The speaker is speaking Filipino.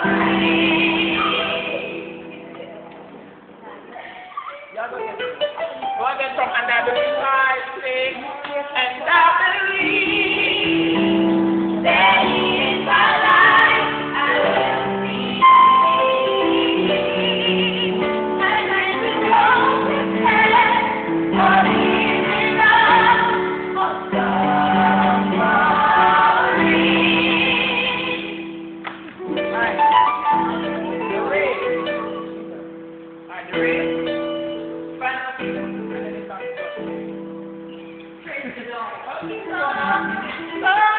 Wagan from another And